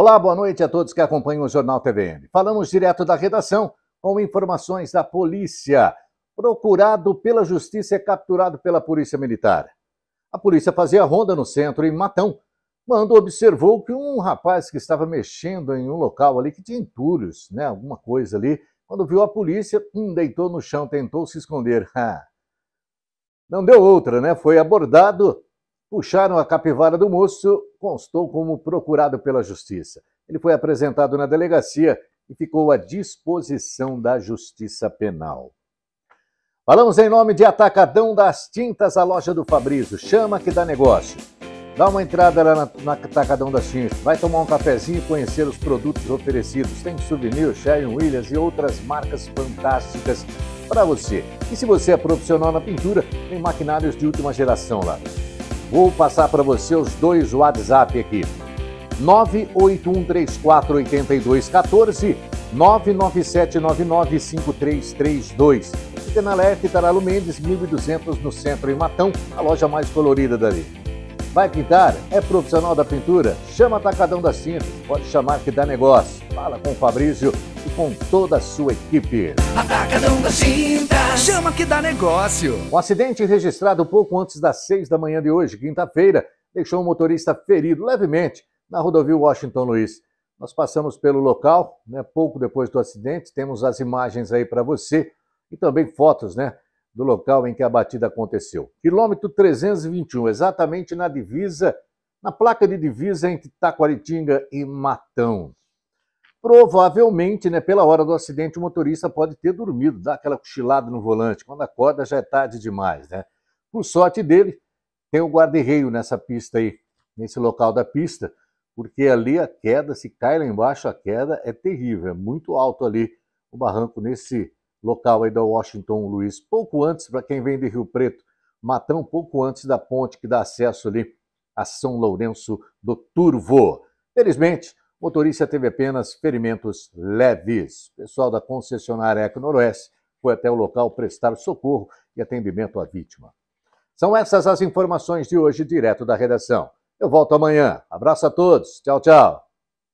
Olá, boa noite a todos que acompanham o Jornal TVN. Falamos direto da redação com informações da polícia. Procurado pela justiça é capturado pela Polícia Militar. A polícia fazia ronda no centro, em Matão, quando observou que um rapaz que estava mexendo em um local ali que tinha entulhos, né, alguma coisa ali, quando viu a polícia, um deitou no chão, tentou se esconder. Não deu outra, né? Foi abordado, puxaram a capivara do moço, constou como procurado pela justiça. Ele foi apresentado na delegacia e ficou à disposição da Justiça Penal. Falamos em nome de Atacadão das Tintas, a loja do Fabrício. Chama que dá negócio. Dá uma entrada lá na, na Tacadão das Tintas, vai tomar um cafezinho e conhecer os produtos oferecidos. Tem souvenir, Sherwin Williams e outras marcas fantásticas para você. E se você é profissional na pintura, tem maquinários de última geração lá. Vou passar para você os dois WhatsApp aqui. 981348214, 997995332. Fica na Leste Taralo Mendes, 1200 no centro em Matão, a loja mais colorida dali. Vai pintar? É profissional da pintura? Chama Atacadão das Tintas. Pode chamar que dá negócio. Fala com o Fabrício com toda a sua equipe. Atacadão das Tintas. Chama que dá negócio. Um acidente registrado pouco antes das seis da manhã de hoje, quinta-feira, deixou um motorista ferido levemente na rodovia Washington Luiz. Nós passamos pelo local, né, pouco depois do acidente, temos as imagens aí para você e também fotos, né? do local em que a batida aconteceu. Quilômetro 321, exatamente na divisa, na placa de divisa entre Taquaritinga e Matão. Provavelmente, né, pela hora do acidente, o motorista pode ter dormido, dar aquela cochilada no volante. Quando acorda, já é tarde demais, né? Por sorte dele, tem o guarda-reio nessa pista aí, nesse local da pista, porque ali a queda, se cai lá embaixo, a queda é terrível, é muito alto ali o barranco nesse local aí da Washington Luiz, pouco antes, para quem vem de Rio Preto, Matão, pouco antes da ponte que dá acesso ali a São Lourenço do Turvo. Felizmente, o motorista teve apenas ferimentos leves. O pessoal da concessionária Eco Noroeste foi até o local prestar socorro e atendimento à vítima. São essas as informações de hoje, direto da redação. Eu volto amanhã. Abraço a todos. Tchau, tchau.